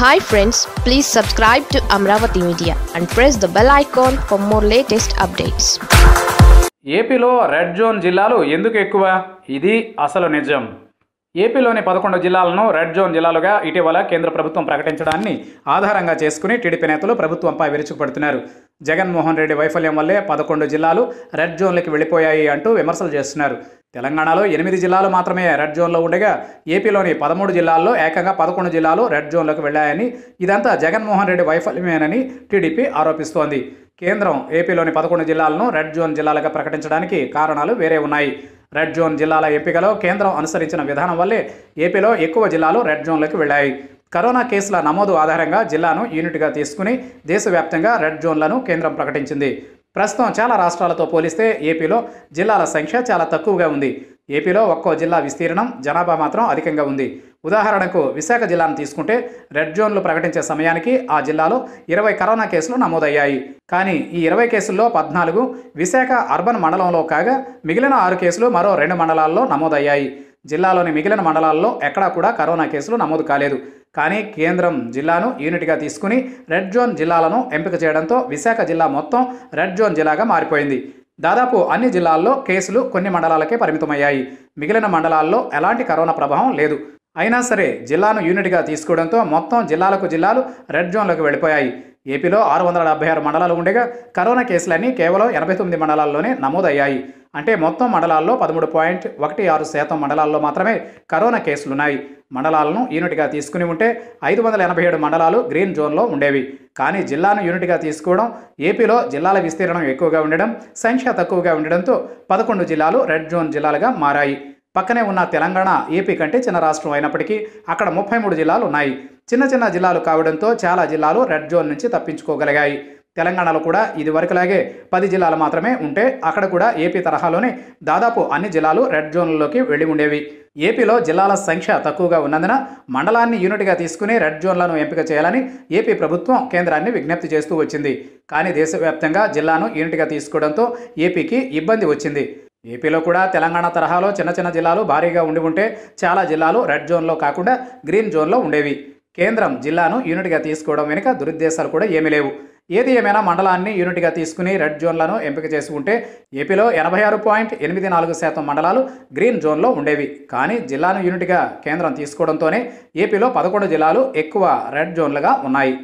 Hi friends please subscribe to Amaravati media and press the bell icon for more latest updates ఏపీలో red zone జిల్లాలు ఎందుకు ఎక్కువ? ఇది అసలు నిజం. ఏపీలోని పదకొండు జిల్లాలను రెడ్ జోన్ జిల్లాలుగా ఇటీవల కేంద్ర ప్రభుత్వం ప్రకటించడాన్ని ఆధారంగా చేసుకుని టీడీపీ నేతలు ప్రభుత్వంపై విరుచుకుపడుతున్నారు. జగన్మోహన్ రెడ్డి వైఫల్యం వల్లే పదకొండు జిల్లాలు రెడ్ జోన్లకి వెళ్ళిపోయాయి అంటూ విమర్శలు చేస్తున్నారు. తెలంగాణలో ఎనిమిది జిల్లాలు మాత్రమే రెడ్ జోన్లో ఉండగా ఏపీలోని పదమూడు జిల్లాల్లో ఏకంగా పదకొండు జిల్లాలు రెడ్ జోన్లోకి వెళ్ళాయని ఇదంతా జగన్మోహన్ రెడ్డి వైఫల్యమేనని టీడీపీ ఆరోపిస్తోంది. కేంద్రం ఏపీలోని పదకొండు జిల్లాలను రెడ్ జోన్ జిల్లాలుగా ప్రకటించడానికి కారణాలు వేరే ఉన్నాయి. రెడ్ జోన్ జిల్లాల ఎంపికలో కేంద్రం అనుసరించిన విధానం వల్లే ఏపీలో ఎక్కువ జిల్లాలు రెడ్ జోన్లోకి వెళ్ళాయి. కరోనా కేసుల నమోదు ఆధారంగా జిల్లాను యూనిట్గా తీసుకుని దేశవ్యాప్తంగా రెడ్ జోన్లను కేంద్రం ప్రకటించింది. ప్రస్తుతం చాలా రాష్ట్రాలతో పోలిస్తే ఏపీలో జిల్లాల సంఖ్య చాలా తక్కువగా ఉంది. ఏపీలో ఒక్కో జిల్లా విస్తీర్ణం జనాభా మాత్రం అధికంగా ఉంది. ఉదాహరణకు విశాఖ జిల్లాను తీసుకుంటే రెడ్ జోన్లు ప్రకటించే సమయానికి ఆ జిల్లాలో ఇరవై కరోనా కేసులు నమోదయ్యాయి. కానీ ఈ ఇరవై కేసుల్లో పద్నాలుగు విశాఖ అర్బన్ మండలంలో కాగా మిగిలిన ఆరు కేసులు మరో రెండు మండలాల్లో నమోదయ్యాయి. జిల్లాలోని మిగిలిన మండలాల్లో ఎక్కడా కూడా కరోనా కేసులు నమోదు కాలేదు. కానీ కేంద్రం జిల్లాను యూనిట్గా తీసుకుని రెడ్ జోన్ జిల్లాలను ఎంపిక చేయడంతో విశాఖ జిల్లా మొత్తం రెడ్ జోన్ జిల్లాగా మారిపోయింది. దాదాపు అన్ని జిల్లాల్లో కేసులు కొన్ని మండలాలకే పరిమితమయ్యాయి. మిగిలిన మండలాల్లో ఎలాంటి కరోనా ప్రభావం లేదు. అయినా సరే జిల్లాను యూనిట్గా తీసుకోవడంతో మొత్తం జిల్లాలకు జిల్లాలు రెడ్ జోన్లోకి వెళ్ళిపోయాయి. ఏపీలో ఆరు వందల డెబ్బై ఆరు మండలాలు ఉండగా కరోనా కేసులన్నీ కేవలం ఎనభై తొమ్మిది మండలాల్లోనే నమోదయ్యాయి. అంటే మొత్తం మండలాల్లో పదమూడు పాయింట్ ఒకటి ఆరు శాతం మండలాల్లో మాత్రమే కరోనా కేసులున్నాయి. మండలాలను యూనిట్గా తీసుకుని ఉంటే ఐదు వందల ఎనభై ఏడు మండలాలు గ్రీన్ జోన్లో ఉండేవి. కానీ జిల్లాను యూనిట్గా తీసుకోవడం ఏపీలో జిల్లాల విస్తీర్ణం ఎక్కువగా ఉండడం సంఖ్య తక్కువగా ఉండడంతో పదకొండు జిల్లాలు రెడ్ జోన్ జిల్లాలుగా మారాయి. పక్కనే ఉన్న తెలంగాణ ఏపీ కంటే చిన్న రాష్ట్రం అయినప్పటికీ అక్కడ ముప్పై మూడు జిల్లాలు ఉన్నాయి. చిన్న చిన్న జిల్లాలు కావడంతో చాలా జిల్లాలు రెడ్ జోన్ నుంచి తప్పించుకోగలిగాయి. తెలంగాణలో కూడా ఇది వరకులాగే పది జిల్లాలు మాత్రమే ఉంటే అక్కడ కూడా ఏపీ తరహాలోనే దాదాపు అన్ని జిల్లాలు రెడ్ జోన్లలోకి వెళ్ళి ఉండేవి. ఏపీలో జిల్లాల సంఖ్య తక్కువగా ఉన్నందున మండలాన్ని యూనిట్గా తీసుకుని రెడ్ జోన్లను ఎంపిక చేయాలని ఏపీ ప్రభుత్వం కేంద్రాన్ని విజ్ఞప్తి చేస్తూ వచ్చింది. కానీ దేశవ్యాప్తంగా జిల్లాను యూనిట్గా తీసుకోవడంతో ఏపీకి ఇబ్బంది వచ్చింది. ఏపీలో కూడా తెలంగాణ తరహాలో చిన్న చిన్న జిల్లాలు భారీగా ఉండి ఉంటే చాలా జిల్లాలు రెడ్ జోన్లో కాకుండా గ్రీన్ జోన్లో ఉండేవి. కేంద్రం జిల్లాను యూనిట్గా తీసుకోవడం వెనుక దురుద్దేశాలు కూడా ఏమీ లేవు. ఏది ఏమైనా మండలాన్ని యూనిట్గా తీసుకుని రెడ్ జోన్లను ఎంపిక చేసి ఉంటే ఏపీలో ఎనభై ఆరు పాయింట్ ఎనిమిది నాలుగు శాతం మండలాలు గ్రీన్ జోన్లో ఉండేవి. కానీ జిల్లాను యూనిట్గా కేంద్రం తీసుకోవడంతోనే ఏపీలో పదకొండు జిల్లాలు ఎక్కువ రెడ్ జోన్లుగా ఉన్నాయి.